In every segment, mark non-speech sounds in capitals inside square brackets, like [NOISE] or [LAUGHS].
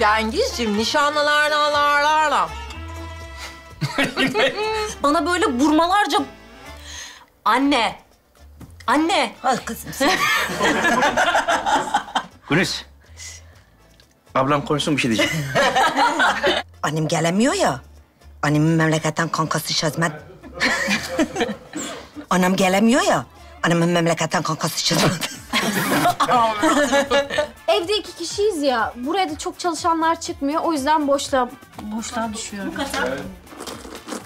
Cengizciğim nişanlılarla [LAUGHS] Bana böyle vurmalarca... Anne. Anne. Al kızım sen. [LAUGHS] Güneş. Ablam konuşsun bir şey diyecek. [LAUGHS] Annem gelemiyor ya. Annemin memleketten kankası Şazmet. Annem gelemiyor ya. Annemin memleketten kankası Şazmet. Evde iki kişiyiz ya. Buraya da çok çalışanlar çıkmıyor. O yüzden boşluğa, boşluğa düşüyorum.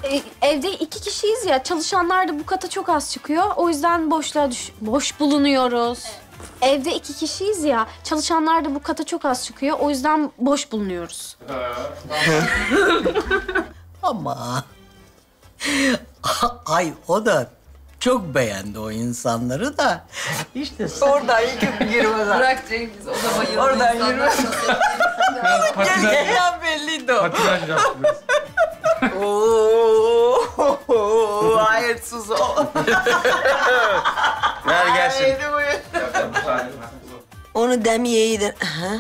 E, evde iki kişiyiz ya. Çalışanlar da bu kata çok az çıkıyor. O yüzden boşluğa düş... Boş bulunuyoruz. Evde iki kişiyiz ya. Çalışanlar da bu kata çok az çıkıyor. O yüzden boş bulunuyoruz. [LAUGHS] Ama [LAUGHS] ay o da çok beğendi o insanları da. İşte Oradan yıkıp girmeden. Bırak Cengiz, o da bayıldı. Oradan insanlar. Gerçekten belliydi o. Patinaj yaptınız. Oo, hayırsız o. Ver gelsin. Onu demeyeydi. Ha?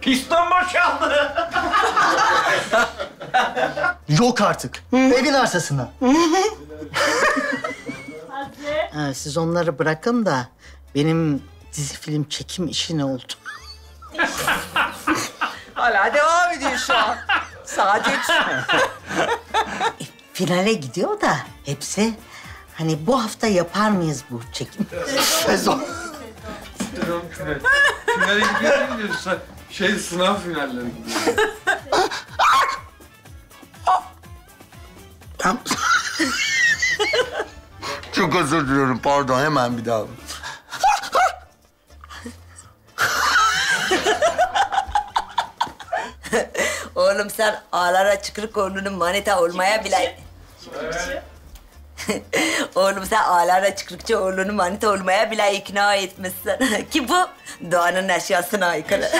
Piston boşaldı. Yok artık. Evin arsasına. ha, siz onları bırakın da benim dizi film çekim işi ne oldu? [LAUGHS] Hala devam ediyor şu an. Saat üç. Finale gidiyor da hepsi. Hani bu hafta yapar mıyız bu çekim? Sezon. Sezon final. Finale gidiyor değil mi? Şey sınav finalleri gidiyor. Tam- [LAUGHS] Çok özür diliyorum. Pardon. Hemen bir daha. [LAUGHS] Oğlum sen ağlara çıkırık oğlunun manita olmaya bile... [LAUGHS] Oğlum sen ağlara çıkırıkça oğlunu manita olmaya bile ikna etmişsin. Ki bu doğanın eşyasına aykırı.